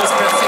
was Bethany.